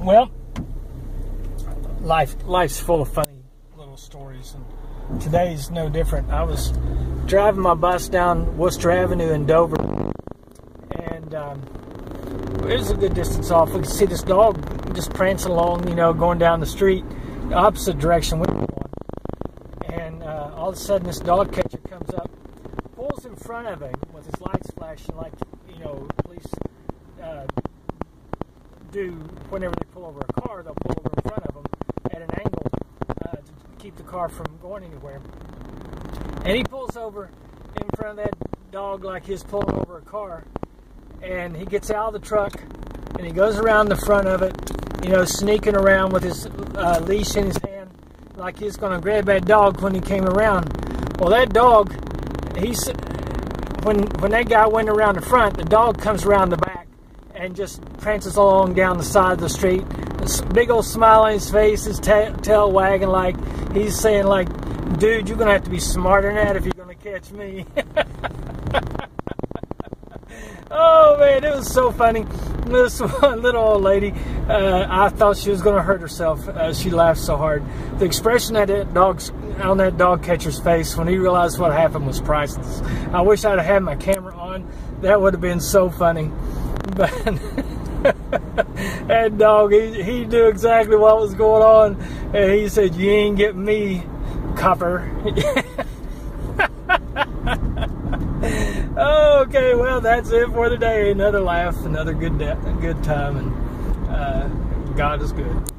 Well, life life's full of funny little stories, and today's no different. I was driving my bus down Worcester Avenue in Dover, and um, it was a good distance off. We could see this dog just prancing along, you know, going down the street, the opposite direction we were going. And uh, all of a sudden, this dog catcher comes up, pulls in front of him with his lights flashing, like you know, do whenever they pull over a car. They'll pull over in front of them at an angle uh, to keep the car from going anywhere. And he pulls over in front of that dog like he's pulling over a car. And he gets out of the truck and he goes around the front of it, you know, sneaking around with his uh, leash in his hand like he's going to grab that dog when he came around. Well, that dog, he's when when that guy went around the front, the dog comes around the back and just prances along down the side of the street. This big old smile on his face, his ta- tail wagging like he's saying like, "Dude, you're gonna have to be smarter than that if you're gonna catch me." oh man, it was so funny. This one little old lady, uh, I thought she was gonna hurt herself. Uh, she laughed so hard. The expression that that dog's on that dog catcher's face when he realized what happened was priceless. I wish I'd have had my camera on. That would have been so funny. But that dog, he, he knew exactly what was going on. And he said, You ain't getting me, copper. okay, well, that's it for the day. Another laugh, another good, good time, and uh, God is good.